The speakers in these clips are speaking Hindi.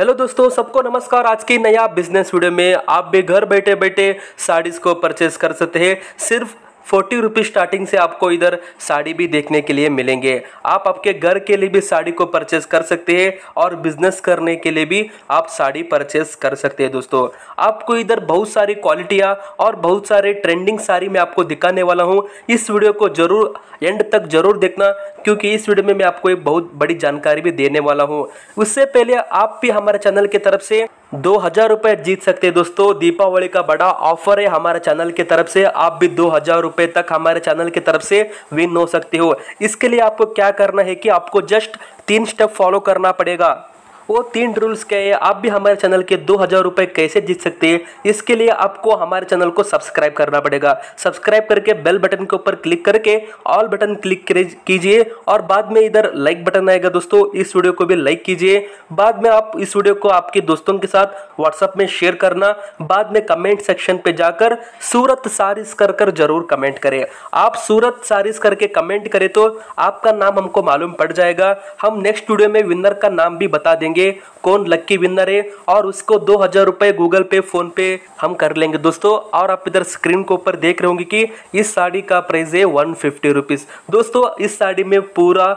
हेलो दोस्तों, सबको नमस्कार। आज की नया बिज़नेस वीडियो में आप भी घर बैठे बैठे साड़ीज को परचेज कर सकते हैं। सिर्फ़ फोर्टी रुपीज़ स्टार्टिंग से आपको इधर साड़ी भी देखने के लिए मिलेंगे। आप आपके घर के लिए भी साड़ी को परचेस कर सकते हैं और बिज़नेस करने के लिए भी आप साड़ी परचेस कर सकते हैं दोस्तों। आपको इधर बहुत सारी क्वालिटियाँ और बहुत सारे ट्रेंडिंग साड़ी मैं आपको दिखाने वाला हूँ। इस वीडियो को ज़रूर एंड तक ज़रूर देखना, क्योंकि इस वीडियो में मैं आपको एक बहुत बड़ी जानकारी भी देने वाला हूँ। उससे पहले आप भी हमारे चैनल की तरफ़ से दो हज़ार रुपये जीत सकते हैं दोस्तों। दीपावली का बड़ा ऑफ़र है हमारे चैनल की तरफ़ से। आप भी दो हज़ार तक हमारे चैनल की तरफ़ से विन हो सकते हो। इसके लिए आपको क्या करना है कि आपको जस्ट तीन स्टेप फॉलो करना पड़ेगा। वो तीन रूल्स क्या है। आप भी हमारे चैनल के दो हज़ार रुपये कैसे जीत सकते हैं, इसके लिए आपको हमारे चैनल को सब्सक्राइब करना पड़ेगा। सब्सक्राइब करके बेल बटन के ऊपर क्लिक करके ऑल बटन क्लिक कीजिए और बाद में इधर लाइक बटन आएगा दोस्तों, इस वीडियो को भी लाइक कीजिए। बाद में आप इस वीडियो को आपके दोस्तों के साथ व्हाट्सअप में शेयर करना। बाद में कमेंट सेक्शन पे जाकर सूरत सारिस कर कर ज़रूर कमेंट करें। आप सूरत सारिस करके कमेंट करें तो आपका नाम हमको मालूम पड़ जाएगा। हम नेक्स्ट वीडियो में विनर का नाम भी बता देंगे। देंगे कौन लक्की विनर है? और उसको दो हज़ार रुपये गूगल पे फ़ोन पे हम कर लेंगे। दोस्तों, और आप इधर स्क्रीन के ऊपर देख रहे होंगे कि इस साड़ी का प्राइस है वन फिफ्टी रुपीज़ दोस्तों, इस साड़ी में पूरा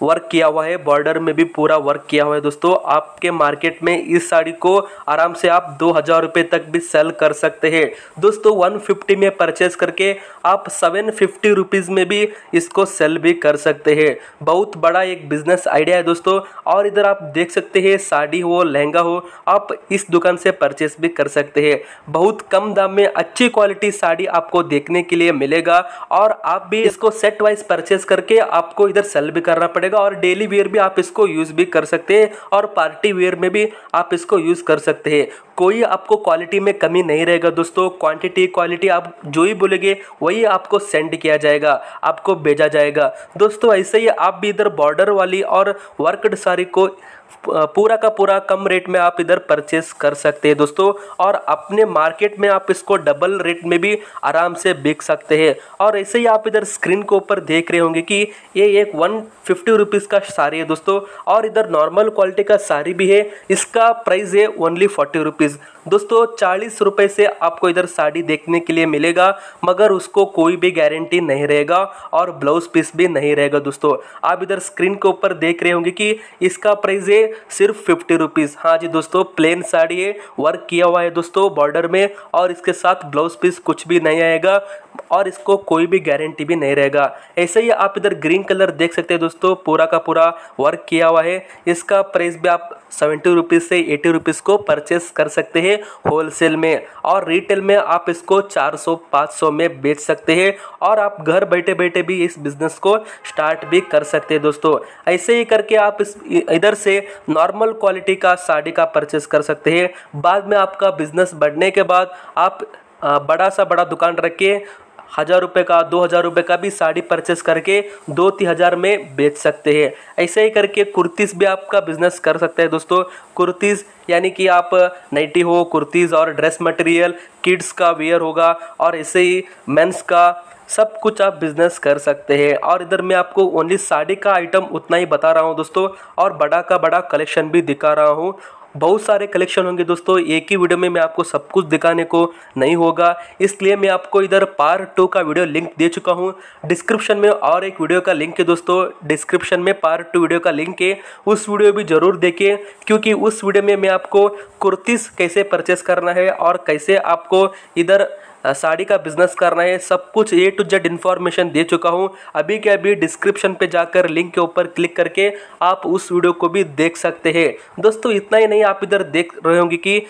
वर्क किया हुआ है बॉर्डर में भी पूरा वर्क किया हुआ है दोस्तों। आपके मार्केट में इस साड़ी को आराम से आप दो हज़ार रुपये तक भी सेल कर सकते हैं। दोस्तों वन फिफ्टी में परचेस करके आप सेवन फिफ्टी रुपीज़ में भी इसको सेल भी कर सकते हैं। बहुत बड़ा एक बिज़नेस आइडिया है दोस्तों। और इधर आप देख सकते हैं, साड़ी हो, लहंगा हो, आप इस दुकान से परचेस भी कर सकते हैं। बहुत कम दाम में अच्छी क्वालिटी साड़ी आपको देखने के लिए मिलेगा। और आप भी इसको सेट वाइज परचेस करके आपको इधर सेल भी करना पड़ेगा। पड़ेगा और डेली वेयर भी आप इसको यूज़ भी कर सकते हैं और पार्टी वेयर में भी आप इसको यूज़ कर सकते हैं। कोई आपको क्वालिटी में कमी नहीं रहेगा दोस्तों। क्वांटिटी क्वालिटी आप जो ही बोलेंगे, वही आपको सेंड किया जाएगा, आपको भेजा जाएगा। दोस्तों, ऐसे ही आप भी इधर बॉर्डर वाली और वर्कड साड़ी को पूरा का पूरा कम रेट में आप इधर परचेस कर सकते हैं दोस्तों। और अपने मार्केट में आप इसको डबल रेट में भी आराम से बिक सकते हैं। और ऐसे ही आप इधर स्क्रीन के ऊपर देख रहे होंगे कि ये एक वन फिफ्टी रुपीज़ का साड़ी है दोस्तों। और इधर नॉर्मल क्वालिटी का साड़ी भी है। इसका प्राइस है ओनली फोर्टी रुपीज़ दोस्तों, चालीस रुपए से आपको इधर साड़ी देखने के लिए मिलेगा, मगर उसको कोई भी गारंटी नहीं रहेगा और ब्लाउज पीस भी नहीं रहेगा दोस्तों। आप इधर स्क्रीन के ऊपर देख रहे होंगे कि इसका प्राइस है सिर्फ़ फिफ्टी रुपीज़ हाँ जी दोस्तों प्लेन साड़ी है वर्क किया हुआ है दोस्तों बॉर्डर में, और इसके साथ ब्लाउज पीस कुछ भी नहीं आएगा, और इसको कोई भी गारंटी भी नहीं रहेगा। ऐसे ही आप इधर ग्रीन कलर देख सकते हैं दोस्तों, पूरा का पूरा वर्क किया हुआ है। इसका प्राइस भी आप सेवेंटी रुपीज़ से एटी रुपीज़ को परचेस कर सकते हैं होलसेल में, और रिटेल में आप इसको 400 500 में बेच सकते हैं, और आप घर बैठे बैठे भी इस बिज़नेस को स्टार्ट भी कर सकते हैं दोस्तों। ऐसे ही करके आप इस, इधर से नॉर्मल क्वालिटी का साड़ी का परचेस कर सकते हैं। बाद में आपका बिज़नेस बढ़ने के बाद आप बड़ा सा बड़ा दुकान रख के हज़ार रुपये का, दो हज़ार रुपये का भी साड़ी परचेस करके दो तीन हज़ार में बेच सकते हैं। ऐसे ही करके कुर्तीज़ भी आपका बिज़नेस कर सकते हैं दोस्तों। कुर्तीज़ यानी कि आप नाइटी हो कुर्तीज़ और ड्रेस मटेरियल किड्स का वेयर होगा। और ऐसे ही मेंस का सब कुछ आप बिज़नेस कर सकते हैं। और इधर मैं आपको ओनली साड़ी का आइटम उतना ही बता रहा हूँ दोस्तों। और बड़ा का बड़ा कलेक्शन भी दिखा रहा हूँ। बहुत सारे कलेक्शन होंगे दोस्तों। एक ही वीडियो में मैं आपको सब कुछ दिखाने को नहीं होगा। इसलिए मैं आपको इधर पार्ट टू का वीडियो लिंक दे चुका हूँ। डिस्क्रिप्शन में और एक वीडियो का लिंक है दोस्तों। डिस्क्रिप्शन में पार्ट टू वीडियो का लिंक है। उस वीडियो भी ज़रूर देखें क्योंकि उस वीडियो में मैं आपको कुर्तीस कैसे परचेस करना है और कैसे आपको इधर साड़ी का बिज़नेस करना है। सब कुछ ए टू जेड इन्फॉर्मेशन दे चुका हूँ। अभी के अभी डिस्क्रिप्शन पे जाकर लिंक के ऊपर क्लिक करके आप उस वीडियो को भी देख सकते हैं। दोस्तों, इतना ही नहीं, आप इधर देख रहे होंगे कि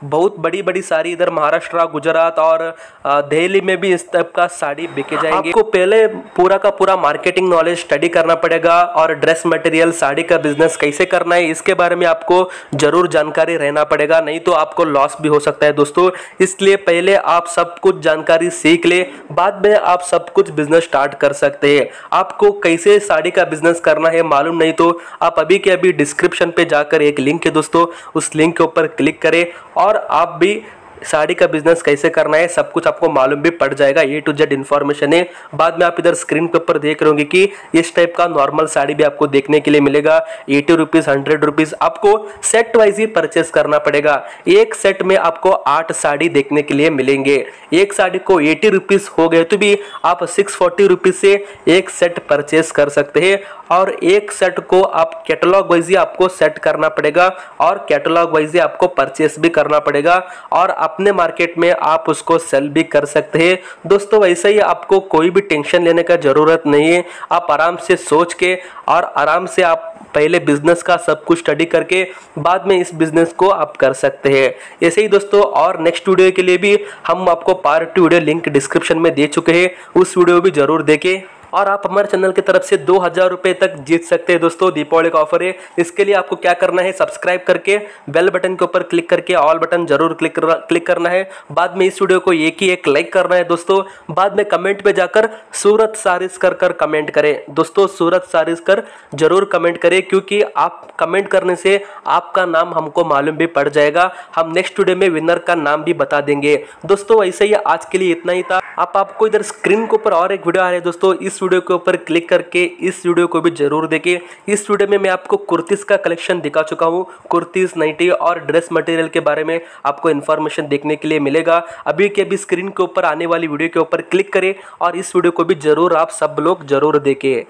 बहुत बड़ी बड़ी साड़ी इधर महाराष्ट्र, गुजरात और दिल्ली में भी इस टाइप का साड़ी बिके जाएँगे। आपको पहले पूरा का पूरा मार्केटिंग नॉलेज स्टडी करना पड़ेगा और ड्रेस मटेरियल साड़ी का बिज़नेस कैसे करना है, इसके बारे में आपको ज़रूर जानकारी रहना पड़ेगा, नहीं तो आपको लॉस भी हो सकता है दोस्तों। इसलिए पहले आप सब कुछ जानकारी सीख ले, बाद में आप सब कुछ बिज़नेस स्टार्ट कर सकते हैं। आपको कैसे साड़ी का बिज़नेस करना है मालूम नहीं तो आप अभी के अभी डिस्क्रिप्शन पे जाकर एक लिंक है दोस्तों, उस लिंक के ऊपर क्लिक करें और आप भी साड़ी का बिज़नेस कैसे करना है, सब कुछ आपको मालूम भी पड़ जाएगा। ए टू जेड इन्फॉर्मेशन है। बाद में आप इधर स्क्रीन के ऊपर देख रहे होंगे कि इस टाइप का नॉर्मल साड़ी भी आपको देखने के लिए मिलेगा। एटी रुपीज़ हंड्रेड रुपीज़ आपको सेट वाइज ही परचेस करना पड़ेगा। एक सेट में आपको आठ साड़ी देखने के लिए मिलेंगे। एक साड़ी को एटी रुपीज़ हो गए तो भी आप सिक्स फोर्टी रुपीज़ से एक सेट परचेस कर सकते हैं। और एक सेट को आप कैटलॉग वाइज ही आपको सेट करना पड़ेगा और कैटलॉग वाइज ही आपको परचेस भी करना पड़ेगा। और अपने मार्केट में आप उसको सेल भी कर सकते हैं। दोस्तों, वैसे ही आपको कोई भी टेंशन लेने का ज़रूरत नहीं है। आप आराम से सोच के और आराम से आप पहले बिज़नेस का सब कुछ स्टडी करके बाद में इस बिज़नेस को आप कर सकते हैं। ऐसे ही दोस्तों, और नेक्स्ट वीडियो के लिए भी हम आपको part two video link description में दे चुके हैं। उस वीडियो भी ज़रूर देखें। और आप हमारे चैनल की तरफ़ से दो हज़ार रुपए तक जीत सकते हैं। दोस्तों दीपावली का ऑफ़र है। इसके लिए आपको क्या करना है सब्सक्राइब करके बेल बटन के ऊपर क्लिक करके ऑल बटन ज़रूर क्लिक कर, क्लिक करना है। बाद में इस वीडियो को एक ही एक लाइक करना है दोस्तों। बाद में कमेंट पे जाकर सूरत सारिस कर कर कमेंट करें। दोस्तों सूरत सारिस कर ज़रूर कमेंट करें क्योंकि आप कमेंट करने से आपका नाम हमको मालूम भी पड़ जाएगा। हम नेक्स्ट वीडियो में विनर का नाम भी बता देंगे। दोस्तों ऐसे ही आज के लिए इतना ही था। आप आपको इधर स्क्रीन के ऊपर और एक वीडियो आ रहा है दोस्तों। इस वीडियो के ऊपर क्लिक करके इस वीडियो को भी ज़रूर देखें। इस वीडियो में मैं आपको कुर्तीस का कलेक्शन दिखा चुका हूँ। कुर्तीस, नाइटी और ड्रेस मटेरियल के बारे में आपको इन्फॉर्मेशन देखने के लिए मिलेगा। अभी के अभी स्क्रीन के ऊपर आने वाली वीडियो के ऊपर क्लिक करें और इस वीडियो को भी ज़रूर आप सब लोग ज़रूर देखें।